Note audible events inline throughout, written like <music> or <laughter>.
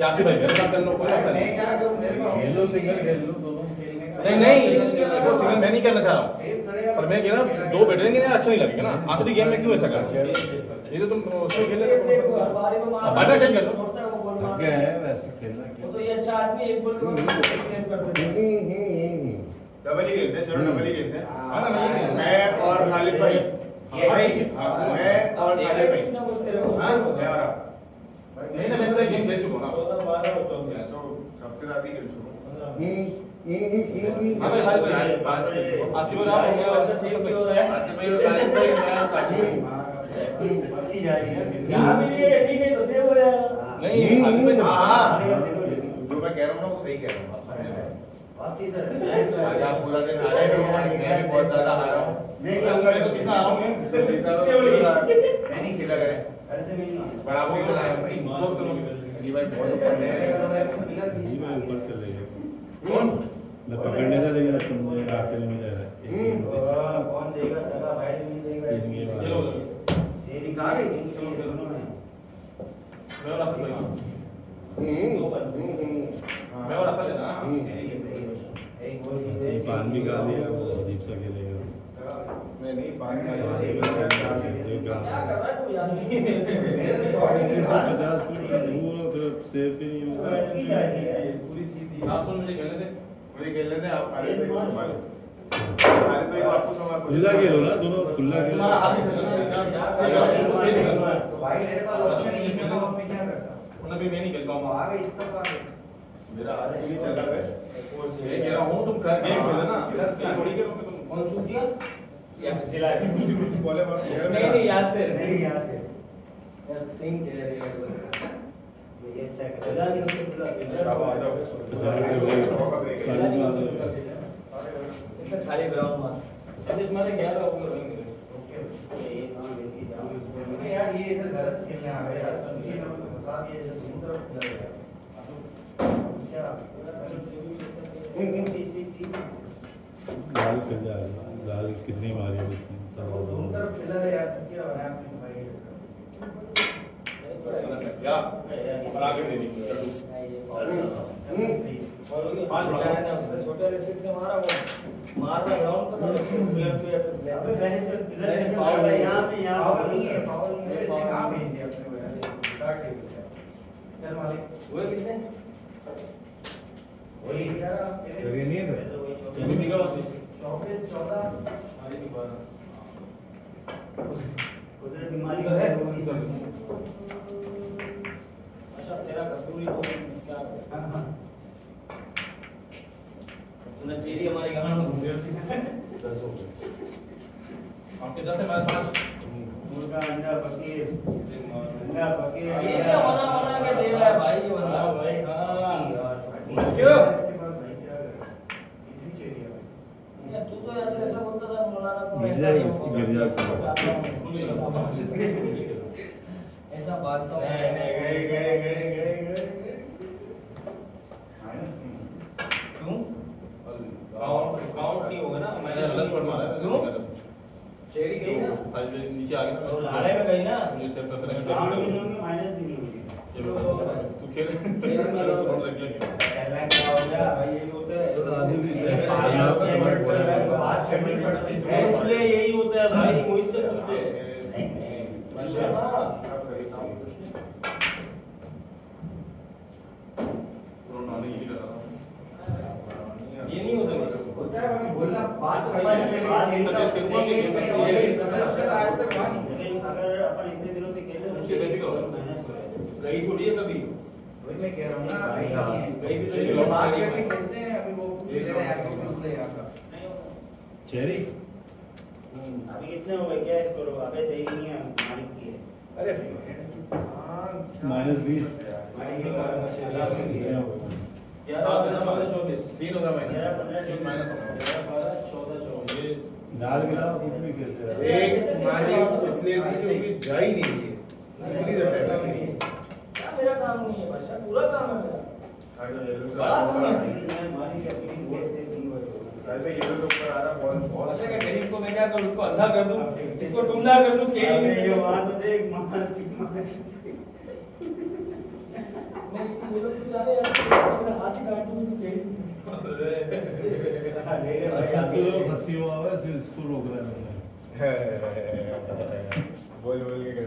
यासी भाई मेरे साथ कर लो कोई मसला नहीं। क्या करूँ मेरे पास खेल लो सिंगल खेल लो दोनों नहीं नहीं वो सिंगल मैं नहीं करना चाह रहा हूँ। पर मैं कह रहा हूँ दो बैठेंगे ना अच्छा नहीं लगेगा ना। आखिरी गेम में क्यों ऐसा कर रहे हो? ये तो तुम उसमें खेल लेते हो। कर लो थक हैं वैसे खेलना वो तो ये अच्छा आदमी एक बॉल को सेव कर देते हैं डबल ही खेलते हैं चलो डबल ही खेलते हैं। हाँ ना, मैं मैं और खालिद भाई। हाँ, भाई हाँ, मैं और खालिद भाई। को हाँ? मैं और आप। नहीं ना मैं इसलिए गेम खेल चुका हूँ ना। चौदह बारह और चौबीस तो सबके साथ ही खेल चुका हूँ। ये ये हूँ हाँ मैं खाली चार पाँच खेल चुका हूँ आसिफ और आप हो गया अच्छा सेव भी हो रहा है आसिफ और खालिद भाई मैं और साकिब भाई। यहाँ भी ये नहीं है तो सेव हो जाएगा नहीं आगे में हाँ हाँ। जो मैं कह रहा हूँ ना वो सही कह रहा हूँ। आप समझ रहे हैं आज आप पूरा दिन हारे हो मैं बहुत ज़्यादा हारा हूँ। मैं तो कितना आ रहा हूँ। तो <laughs> तो मैं नहीं खेला करें। क्यों लाया भाई क्लोज करो अली भाई बहुत ऊपर है जी मैं ऊपर चले गया कौन मैं पकड़ने का लेकिन अपन मुझे आखिर में जा रहा है कौन देगा सगा भाई नहीं देगा ये लो तेरी कहाँ गई चलो चलो मैं और आसिफ भाई मैं और असद है एक गोल ही पान भी गा दिया वो अजीब सा खेलेगा नहीं पानी जो क्या गा कर रहा है तू <laughs> तो ही सौ पचास किलोमीटर दूर और फिर सेव भी नहीं होगा। पूरी सीधी। आप सुन मुझे खेलने दे। मुझे खेलने दें आप को आपको संभाल खुला खेलो ना दोनों खुला खेलो नहीं है, है। तो भाई मेरे पास ऑप्शन नहीं है मैं क्या करता वरना भी मैं नहीं खेलता हूँ आ गई इतना मेरा हाथ भी चल रहा है। मैं कह रहा हूँ तुम कर गेम खेलो ना। थोड़ी करो तुम। कौन छूट गया अच्छा खुला ग्राउंड में जब इस मारे गया तो आपको करेंगे ये कहाँ लेके जाऊँ यार ये इधर गलत खेलने आ गए यार ये लोग बता दिए जो दोनों तरफ़ खेल रहे हैं क्या लाल जाएगा लाल है हैं क्या हो है क्या और आगे दे दी चलो और उसके पाँच बेचारे ने उसने छोटे रिस्ट्रिक्ट से मारा तो है। है हुए कितने? वही। यार करिए नहीं है चौबीस चौदह। की कुदरत बीमारी तो है। है अच्छा तेरा कसूर ही तो क्या हाँ, तूने चेरी हमारे गाँव में घुसेड़ दी आपके दस है मेरे पास? मुर्गा अंडा फकीर। अंडा फकीर। ये क्या बना बना के दे रहा है भाई जी बंदा भाई। हाँ। क्या करें इसी चाहिए बस यार तू तो ऐसे ऐसा बोलता था मौलाना को गिर ऐसा जाएगी नहीं इसकी, होगा। गिर जाएगी। ऐसा बात तो नहीं नहीं गए गए गए गए गए क्यों काउंट काउंट नहीं होगा ना मैंने गलत शॉट मारा है क्यों चेरी गई ना आज नीचे आ गया तो लारे में गई ना मुझे सेव करते रहे काम भी नहीं होंगे माइनस नहीं होंगे ये लो, तू खेल खेल में लो। थोड़ा रख लिया कहना क्या हो गया भाई है तो ये बात यहाँ करनी होता है भाई मोहित से पूछ ले। ये नहीं होता होता है बोलना बात नहीं, के- नहीं, ये- नहीं, मतलब आज तक हुआ नहीं। लेकिन अगर अपन इतने दिनों से खेल रहे हैं, उससे बेफिक्र हो। माइनस हो जाएगा। गई थोड़ी है कभी वही मैं कह रहा हूँ ना भाई हाँ। भी तो चलिए, नहीं। बात करके खेलते हैं अभी वो पूछ रहे हैं आपको क्यों बोले यहाँ का चेरी? अभी कितने हो गए क्या स्कोर होगा अबे तेरी नहीं है मालिक की है। अरे हाँ, माइनस बीस। है तीन होगा माइनस। माइनस डाल गिरा खुद भी खेलते हैं। एक मारी इसलिए दी क्योंकि जा ही। नहीं रही है। इसलिए मेरा काम नहीं है भाषा पूरा काम है मेरा। है। बॉल बहुत भाषा के गरीब को मैं क्या करूँ उसको अंधा कर दूँ? इसको टुंडा कर दूँ खेल नहीं ये सकता। तो देख मास की मास मैं इतनी बोलो तू यार मेरा हाथ ही काट दूँ तू खेल साथी लोग हँसी हुआ है सिर्फ़ इसको रोक रहे हैं। <laughs> बोल बोल के कर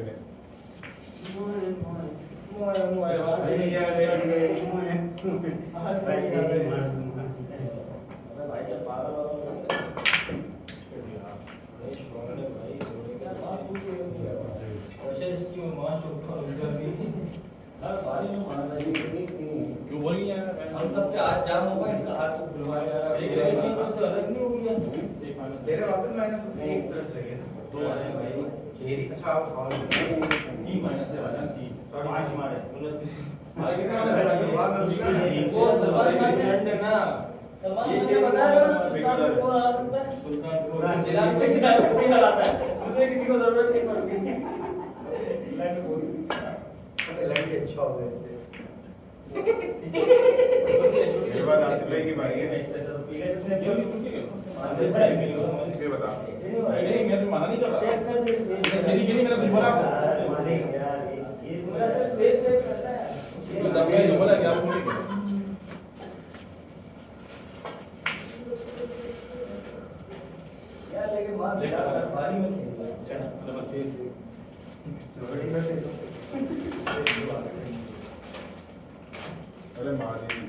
हम सब हाथ जाम होगा इसका हाथ को खुलवा यार ठीक एक है। चीज़ तो अलग नहीं हो गया तेरे वापस माइनस एक प्लस लगे दो आए भाई अच्छा आप सॉल्व ई माइनस है वाला सी पाँच मारे मार कितना मारा है नहीं वो ने अंडे ना सलमान खान ने बताया था ना सुल्तान को कौन हरा सकता है। सुल्तान जिला में किसी को भी है। दूसरे किसी को ज़रूरत नहीं पड़ती लाइन बोल लैंड अच्छा होगा इससे ये बात आपसे प्ले की बारी है इसके बता नहीं मैं तो मना नहीं कर रहा चेक कर मैंने छेदी के लिए मैंने कुछ बोला आपको। बोला क्या आपको यार लेकिन माँ खेल रहा अच्छा मतलब सेव जोड़ी में से। अरे मार। दी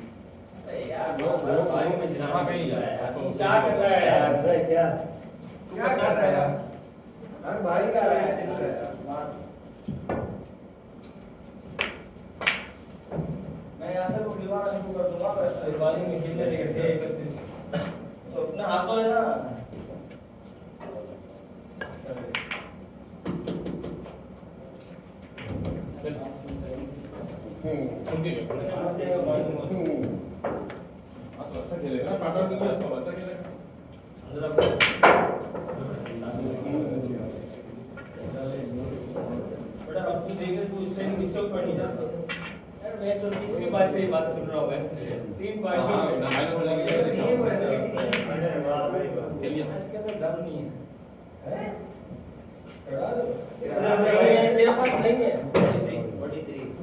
अरे यार वो- वो भारी में जिनामा कहीं जा यार तो तू क्या कर रहा है यार? क्या? क्या कर रहा है यार? हर भाई का रहा है तेरे का यार मैं यहाँ से वो दीवार शुरू वाली में खेलने देंगे थे इकतीस तो अपना हाथों है हाँ तो अच्छा खेलेगा ना। के लिए तो अच्छा खेलेगा बेटा अब तू देखे तू इससे नीचे ऊपर नहीं जाता यार मैं तो तीसरी बार से ये बात सुन रहा हूँ मैं तीन हाँ, हो है। है हैं?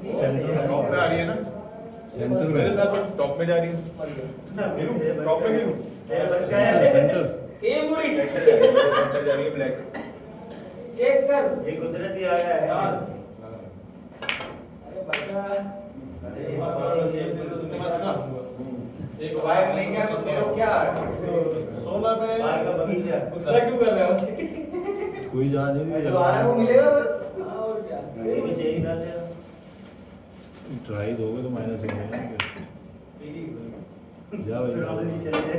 है, है आ रही है ना? सेंटर में। टॉप में जा रही है। टॉप में सेंटर सेम उड़ी सेंटर जा रही है ब्लैक चेक कर। ये कुदरती आ गया है। अरे बच्चा अरे ये वाह, बात वाह, सेव दे दो तुम्हें तुम्हें बाइक नहीं क्या तो तेरे क्या सोलह पे का गुस्सा क्यों कर रहे हो? कोई जा नहीं जो आ रहा। है वो मिलेगा बस हाँ, और क्या? ये भी चाहिए था तेरा ट्राई दोगे तो माइनस हो जाएगा। जा नहीं भाई चले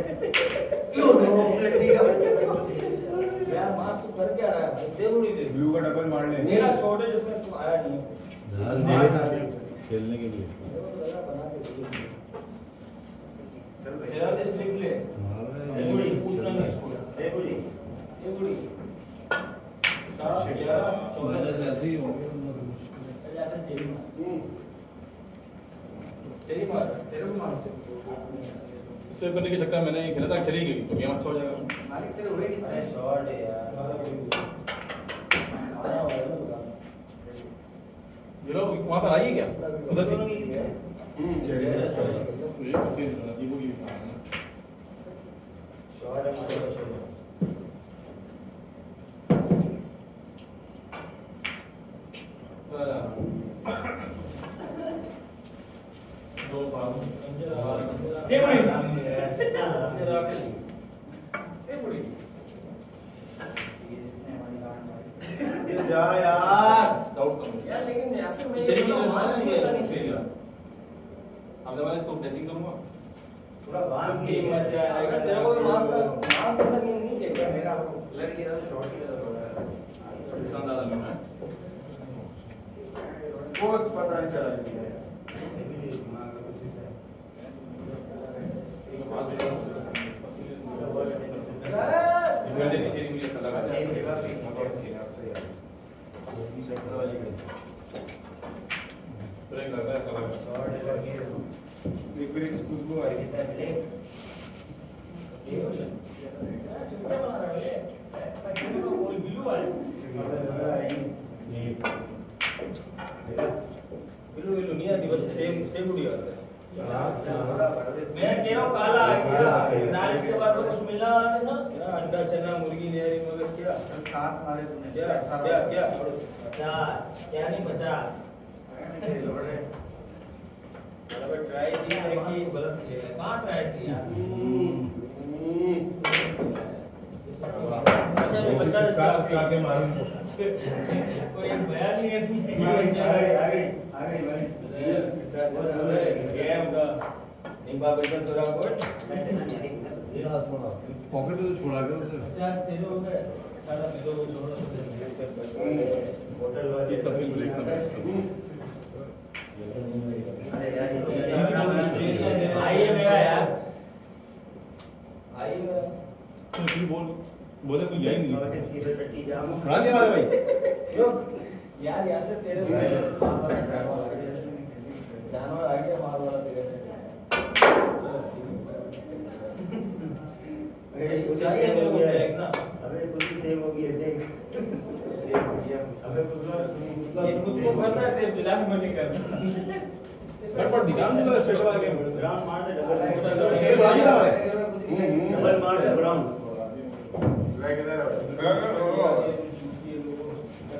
यार मास्क तू कर क्या रहा है। सेव उड़ी दे। ब्लू का डबल मार ले मेरा शॉट है जिसमें आया नहीं खेलने के लिए। तेरा लिस्ट लिख ले उड़ी पूछना नहीं इसको। सात ग्यारह चौदह। ऐसे ही मतलब है। ऐसे चेरी मार चेरी मार तेरे को मालूम सेव करने के चक्कर में मैंने ये खेला था चली गई। तो गेम अच्छा हो जाएगा। मालिक तेरे हुए कितने अरे शॉट है यार। है। ये लोग वहाँ पर आइए क्या? उधर दोनों ये काफ़ी नजीबों की शॉट है। मतलब शॉट दो बार सेव उड़ी है तेरा सेव उड़ी जा यार डाउट करो यार लेकिन ऐसे में चली गई तो मास्क नहीं ऐसा है नहीं खेलेगा अब जब इसको ड्रेसिंग करूँगा थोड़ा बाँध ये मज़ा आएगा तेरा कोई मास्क मास्क ऐसा नहीं नहीं क्या? खेलेगा मेरा लड़की था शॉर्ट की तरह इतना ज़्यादा नहीं है पोस्ट पता नहीं चला किसी का। मेरे लगा रहा है एक खुशबू आ रही है बिल्लू बिल्लू नहीं आती बस सेम सेम उड़ी आता है। मैं मैं कह रहा हूँ काला आ गया। फिर इसके बाद तो कुछ मिलने वाला नहीं था क्या अंडा चना मुर्गी निहरी मगर क्या? साथ मारे तूने क्या क्या? क्या? पचास क्या नहीं पचास। <laughs> अगर ट्राई की देखी गलत किया है कहाँ ट्राई की ये बच्चा क्लास सिखा के मालूम कोई बयान नहीं है आगे आगे आगे भाई गेम का निंबा बचन थोड़ा कोट पॉकेट तो छोड़ा कर उसे पचास तेरे हो गए सारा मेरे को छोड़ो होटल वाले इसका बिल लिखना अरे यार आइए मेरा यार आइए मेरा तू बोल बोले तू यही नहीं खड़ा नहीं हमारे भाई? यो यार यहाँ से तेरे जानवर आ गया मार वाला तेरे चाहिए मेरे को बैग ना अबे कुछ सेव हो गई देख अबे कुछ ये खुद को है को नहीं करना गड़बड़ निकाल मुझे तो स्पेशल आ गया ब्राउन मार दे डबल ये बड़ा नहीं था हमारे डबल मार दे ब्राउन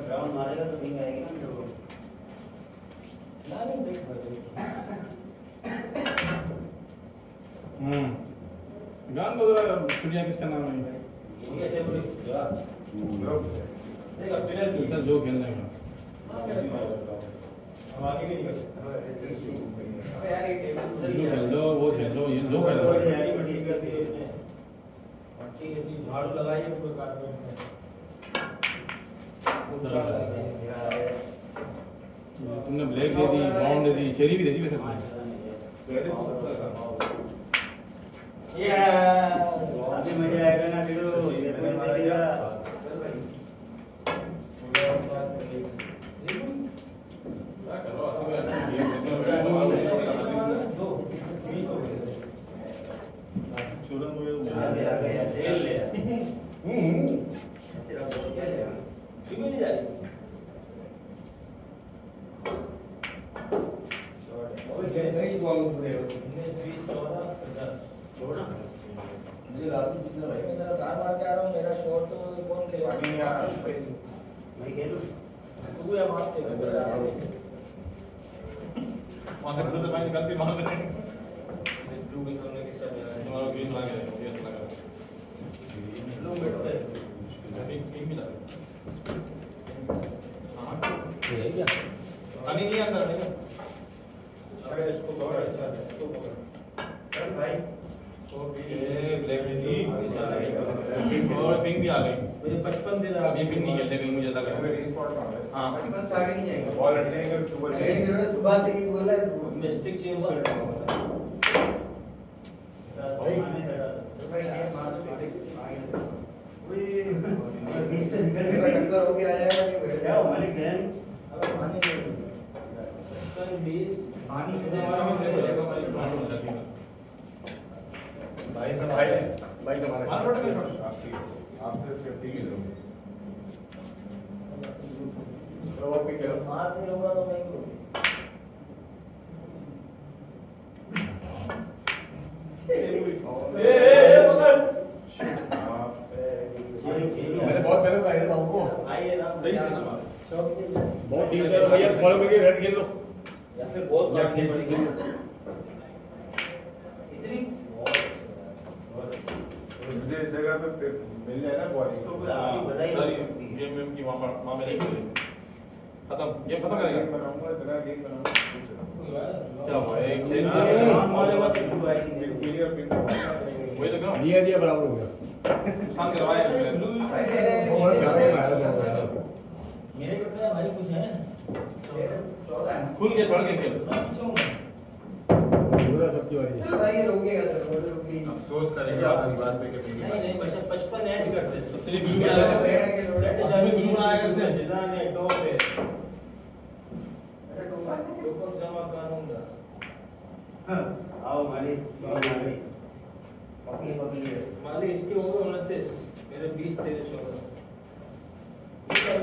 ब्राउन मारेगा तो नहीं आएगी ना ना नहीं देख भाई हम्म गान को जरा चिड़िया किसका नाम है ये ऐसे बोली देखो जो खेलने का हम आगे नहीं कर सकते यार ये टेबल ये खेल लो वो खेल ये दो खेल लो बड़ी कर दी उसने पट्टी ऐसी झाड़ू लगाई है। पूरे कारपेट में तुमने ब्लैक दे दी ब्राउन दे दी चेरी भी दे दी वैसे तुमने अभी मज़ा आएगा ना फिर ये कोई देखेगा आगे आगे ऐसे खेल ले ऐसे रखो क्यों नहीं जा रही उन्नीस बीस चौदह पचास छोड़ना मैं जरा कार मार के आ रहा हूँ मेरा शॉट तो कौन खेलेगा मैं खेलूं तू या मार के वहाँ से फिर से भाई निकल के मार दे टू के सामने मेरा है तुम्हारा बीस लगा के बीस लगा लो बेटा पिंक पिंक भी लगा ये क्या पानी नहीं अंदर नहीं अरे इसको पकड़ इसको पकड़ चल भाई ये ब्लैक पिंक और पिंक भी आ गई मेरे पचपन दिन अब ये पिंक नहीं खेलते कहीं मुझे लग रहा है हाँ बचपन से आगे नहीं जाएगा बॉल हटने का ट्यूबल लेकिन इन्होंने सुबह से ही बोला है। मैं स्टिक चेंज कर रहा हूँ भाई ये मार दो आगे ओए निकल के टक्कर हो आ जाएगा नहीं क्या हो मालिक बहन अगर पानी नहीं बीस पानी भाई सब भाई भाई मार हमारा पड़ गया आपकी आपसे सेफ्टी की ज़रूरत तो वो भी करो मार होगा तो मैं क्यों ए ए पकड़ मैंने बहुत पहले बताया था बाबू को आइए ना सही से ना मारो। चौक पे बहुत ठीक है भैया फॉलो करके रेड खेल लो। या फिर बहुत बात खेल पड़ेगी इतनी मुझे इस जगह पे मिल जाए ना बॉल तो हो सारी है। गेम वेम की वहाँ पर नहीं खेली। खत्म गेम खत्म करेगा? बनाऊँगा इतना गेम बनाऊँगा क्या हुआ? एक छह हाँ, दिया ब्राउन मारेगा तो ब्लू आएगी। पिंक क्लियर पिंक वही तो करो दिया दिया बराबर हो गया। शांत करवाया <laughs> मेरे मेरे मारा। भाई कुछ है? चौदह है खुल के चढ़ के खेल। हूँ पूरा सबकी बारी चल भाई ये रोकेगा तो रोकेगी। अफसोस करेगा इस बात पे कि नहीं नहीं बस पचपन ऐड कर दे। इसलिए ग्लू बना है बैठ के लोड बैठ असली में ग्लू बनाया कैसे? जिदाने टॉप पे। अरे टोपा लोकल जमा कानून हाँ, आओ मालिक आओ मालिक पकड़ी पकड़ी है मालिक इसके हो गए उनतीस मेरे बीस तेरे चौदह। ठीक है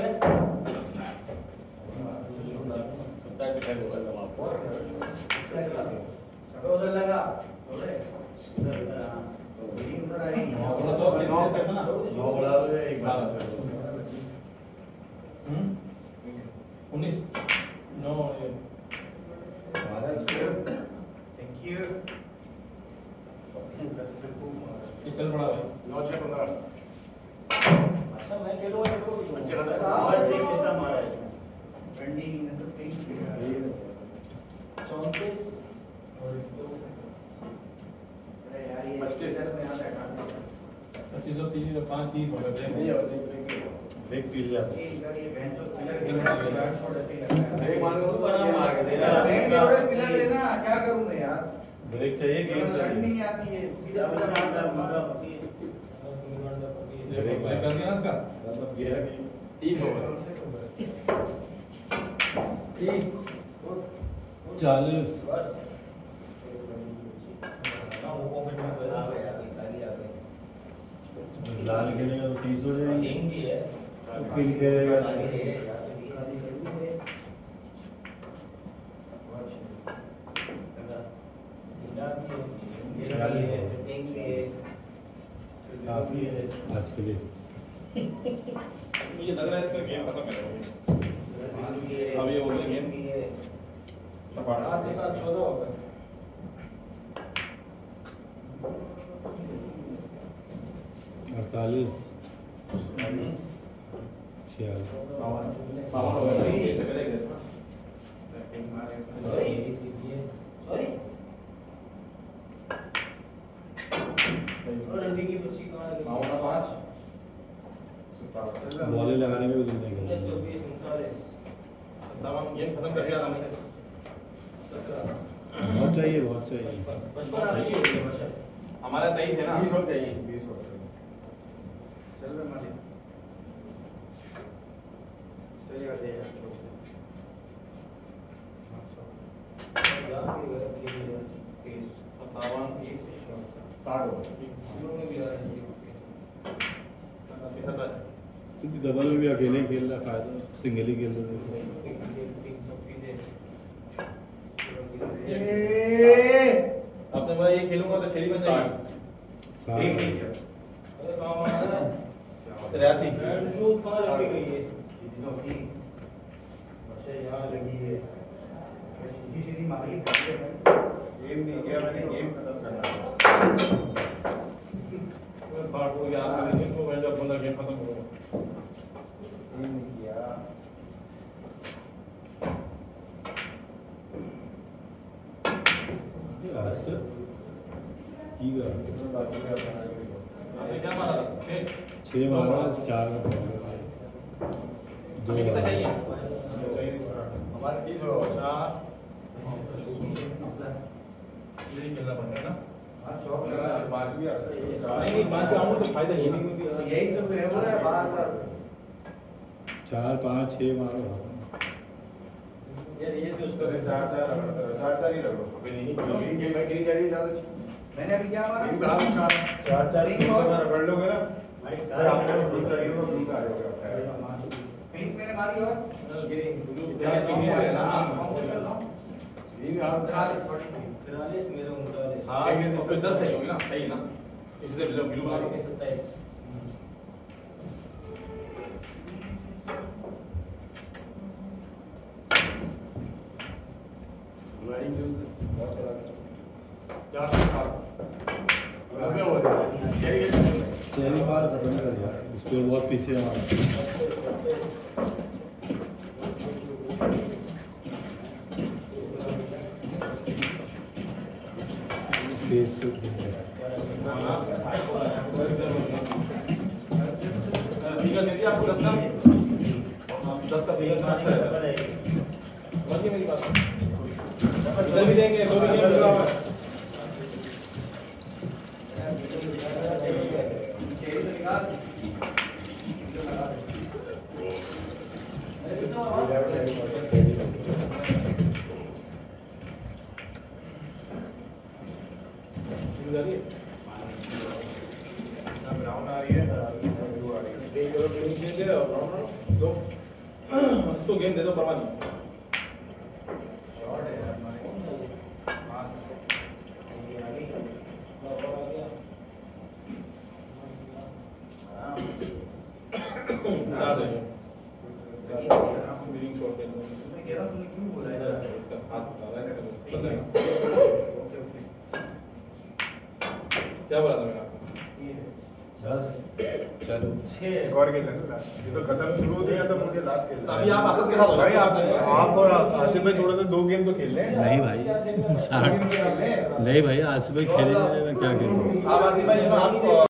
सब उधर लगा बोले उधर तो मीटिंग उधर आई नौ बड़ा तो अपने नौ कहते ना नौ बड़ा एक बार हम्म उन्नीस नौ ये थैंक यू ये चल पड़ा भाई नौ छः पंद्रह अच्छा मैं कह दूँगा तो बच्चे का हाँ, ठीक है सब मारा है और पिलर के ऊपर गार्ड शॉट ऐसे ही लगता है एक मान लो बड़ा मार दे रहा है। पिलर लेना क्या करूँ मैं यार? ब्रेक चाहिए गेम नहीं आती है सीधा सीधा मारता है ब्रेक कर दिया इसका? मतलब ये है कि तीस हो गए। तीस। चालीस बस ना वो पॉकेट में आ गया गया अभी खाली आ गई लाल खेलेगा तो तीस हो जाएगी गेम की है फिर खेलेगा खाली रहे या तो भी खाली रहे भी है ढीला गिरेगा तो तीस हो जाएगा। पिंक काफ़ी है। आज के लिए मुझे लग रहा है इसका गेम खत्म करेगा भी है अब ये हो गया गेम? भी है सात के साथ चौदह हो गए अड़तालीस छियालीस बावन हो गए ये से पहले गए अरे ये भी सीधी है सॉरी और रंडी की बच्ची कहाँ है बावन और पाँच बॉलें लगाने में भी दिल नहीं है बहुत चाहिए बहुत चाहिए है हमारा तेईस है ना हो चाहिए बीस हो चाहिए चल रहा मालिक चलेगा दे यार सत्तावन साठ हो गए सत्तर क्योंकि डबल में भी अकेले ही खेल रहा है फ़ायदा सिंगल ही खेल रहे अब तो मैं ये खेलूँगा तो छेली बन जाएगी। तिरासी सीधी सीधी मारी गेम नहीं किया मैंने गेम खत्म करना है। गया गेम खत्म ही था छः छः मारा चार में। दो कितना। चाहिए हमारे तीस हो चार यही खेलना पड़ेगा ना हाँ हैं। तो ये तो यही तो है हो है चार पाँच छः मारो यार ये तो उसका चार चार चार चार ही रगड़ो। अभी नहीं गेम गेम में गिरी जा रही है ज़्यादा मैंने अभी क्या मारा? चार। चार ही अगर रगड़ लोगे ना? भाई फिर आपने ब्लू करी हो ब्लू का आ जाएगा पिंक मैंने मारी और? चार पिंक है ना ये आप चार तिरालीस मेरे उनतालीस हाँ तो फिर दस चाहिए होगी ना सही है ना इससे जब ब्लू बना के सत्ताईस चार बार खत्म कर उसको पीछे हमारा तेज से खेल रहा है। आपको दस का दस अच्छा है समझिए मेरी बात। इधर भी देंगे, दो भी गेम चला हुआ है इधर ही ब्राउन आ रही है ब्लू आ रही है एक करो फिनिश दे दे और राउंड दो इसको गेम दे दो परवाह नहीं शॉट है यार हमारे पास ये आ गई मैं कह रहा हूँ। क्यों बोला इधर इसका हाथ उठा रहा है चल जाएगा ओके ओके क्या बोला था मैंने आपको ये चलो एक और खेल लास्ट ये तो खत्म शुरू है खत्म होती है लास्ट खेल अभी आप असद के साथ भाई आप आप और आसिफ भाई थोड़ा सा दो गेम तो खेल लें। नहीं भाई साठ। नहीं भाई आज सुबह खेले मैं क्या खेलूँ आप आसिफ भाई आप